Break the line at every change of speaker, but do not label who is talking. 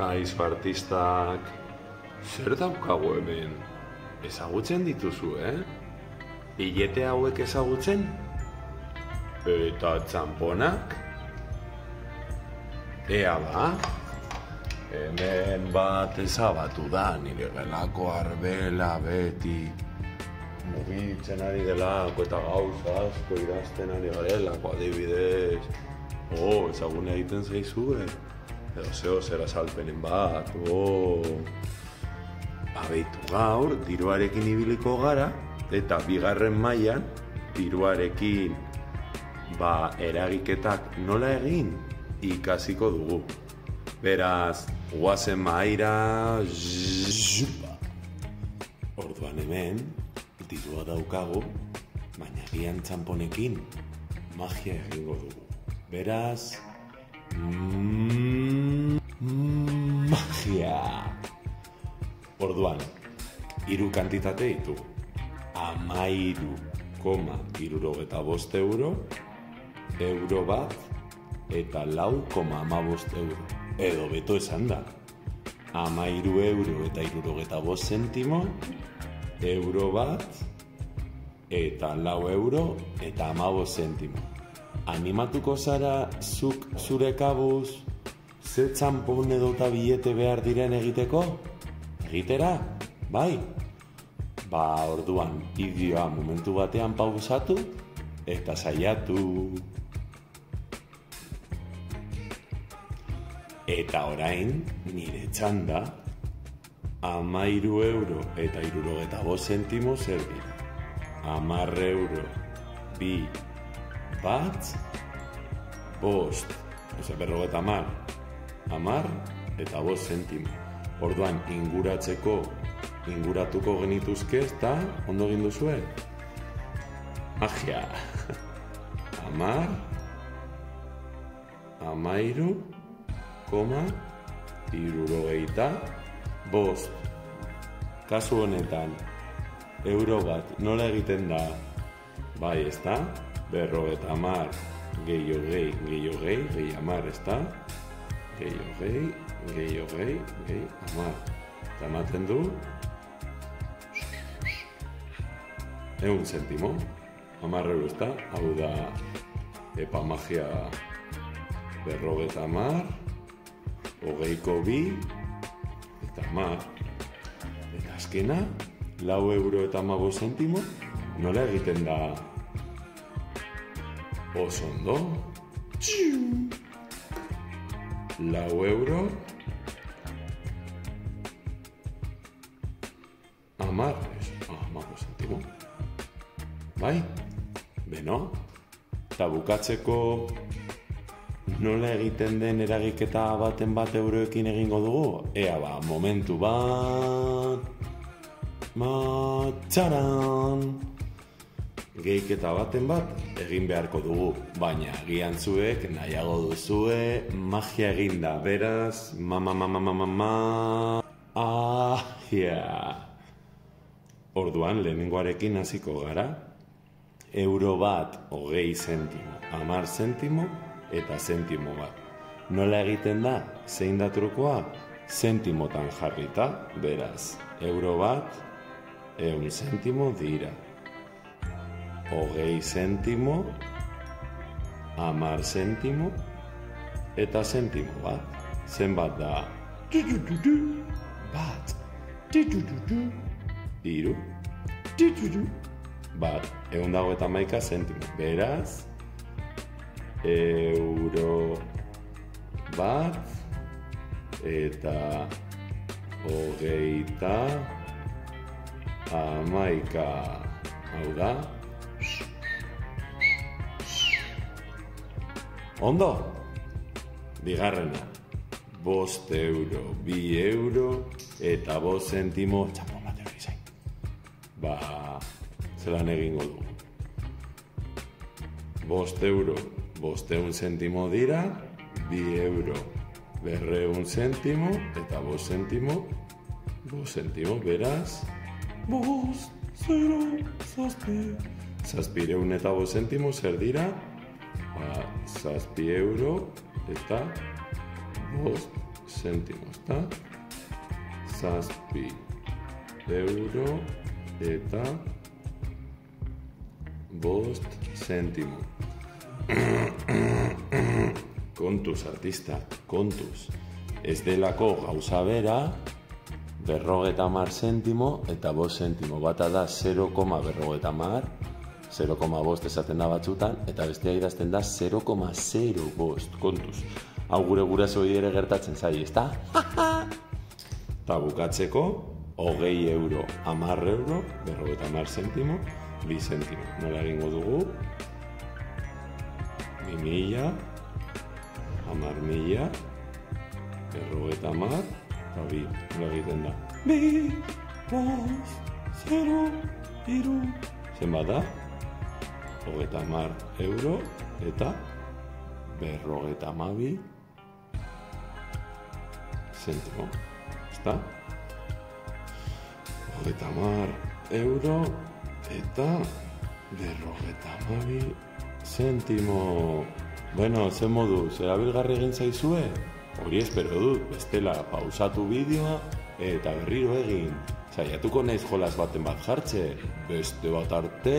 kaizko artistak. Zer daukagu hemen? Ezagutzen dituzu, eh? Bilete hauek ezagutzen? Eta txamponak? Ea ba? Hemen bat ezabatu da, nire gelako arbela beti. Mugitzen ari delako eta gauza asko idazten ari garelako adibidez. Oh, ezagun egiten zaizue. Edo zeo zer azalpenen bat, oh. Abeitu gaur, diruarekin ibiliko gara, eta bigarren mailan diruarekin ba, eragiketak nola egin ikasiko dugu. Beraz, guazen maira... Orduan hemen, dirua daukagu, baina gian txamponekin magia egingo dugu. Beraz... Mm, magia! Orduan, hiru kantitate ditu. Amairu, koma, irurogeta bost euro, euro bat, eta lau koma amabost euro. Edo beto esan da. Amairu euro eta irurogeta bost zentimo, euro bat, eta lau euro eta amabost zentimo. Animatuko zara zuk zure kabuz, ze txampon edo eta bilete behar diren egiteko? Egitera? Bai? Ba, orduan, idioa momentu batean pausatu eta saiatu. Eta orain, nire txanda, amairu euro eta irurogeta bost zentimo zer dira. Amar euro, bi, bat, bost, oza, berrogeta amar, amar eta bost zentimo. Orduan, inguratzeko, inguratuko genituzke, eta ondo egin duzue? Magia! Amar, amairu, koma, irurogeita, bost. Kasu honetan, euro bat, nola egiten da? Bai, ez da? Berrogeta amar, gehiago gehi, gehiago gehi, gehi amar, ez da? Gehi, gehiago gehi, gehi amar. Eta ematen du, egun zentimo, amar euro ez da, hau da, epa magia berrogeta amar, hogeiko bi, eta amar. Eta azkena, lau euro eta amago zentimo, nola egiten da oso ondo? Txiu! Lau euro, amar, ah, amago zentimo. Bai? Beno? Eta bukatzeko nola egiten den eragiketa baten bat euroekin egingo dugu? Ea ba, momentu bat... Matxaran! Geiketa baten bat egin beharko dugu, baina agian zuek nahiago duzue magia eginda, beraz, ma ma ma ma ma ma ma ah, yeah. Orduan, lehenengoarekin hasiko gara, euro bat hogei zentimo, amar zentimo, eta zentimo bat. Nola egiten da, zein da trukoa? Zentimotan jarrita, beraz, euro bat, eun zentimo dira. Hogei zentimo, amar zentimo, eta zentimo bat. Zenbat da, bat, iru, bat, egun dago eta maika zentimo. Beraz, euro bat eta hogeita amaika hau da ondo? Bigarrena. Bost euro bi euro eta bost zentimo. Txapo bat euro izan ba zelan egingo du bost euro bosteun zentimo dira, bi euro berreun zentimo, eta bost zentimo, bost zentimo, beraz, bost, zero, zazpi, zazpireun eta bost zentimo, zer dira, ba, zazpi euro, eta bost zentimo, ezta? Zazpi euro eta bost zentimo. kontuz, artista, kontuz. Ez delako gauza bera, berrogeta mar zentimo eta bost zentimo. Bata da 0, berrogeta mar, 0, bost esaten da batzutan, eta bestea idazten da 0,0 bost, kontuz. Hau gure guraso ere gertatzen zai, ez da? Eta bukatzeko, hogei euro, amar euro, berrogeta mar zentimo, bi zentimo. Nola egingo dugu? Bi mila, amar mila, berrogeta mar, eta bi, nola egiten da? Bi, bost, zero, iru, zenbat da? Hogeta mar euro, eta berrogeta mabi zentimo. Ezta? Hogeta mar euro, eta berrogeta mabi zentimo. Bueno, ze modu, zera bilgarri egin zaizue? Hori espero dut, bestela pausatu bideoa eta berriro egin. Zaiatuko naiz jolas baten bat jartze, beste bat arte.